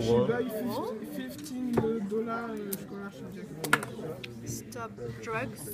She buy 15 dollar uh, scholarship. Stop drugs.